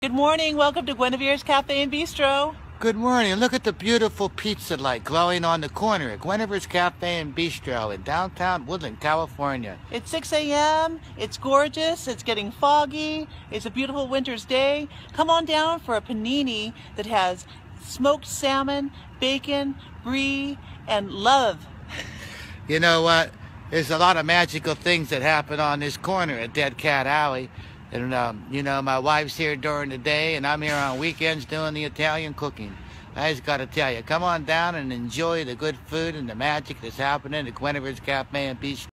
Good morning. Welcome to Guinevere's Cafe and Bistro. Good morning. Look at the beautiful pizza light glowing on the corner at Guinevere's Cafe and Bistro in downtown Woodland, California. It's 6 a.m. It's gorgeous. It's getting foggy. It's a beautiful winter's day. Come on down for a panini that has smoked salmon, bacon, brie, and love. You know what? There's a lot of magical things that happen on this corner at Dead Cat Alley. And, um, you know, my wife's here during the day, and I'm here on weekends doing the Italian cooking. I just got to tell you, come on down and enjoy the good food and the magic that's happening at Guinevere's Cafe and Beach.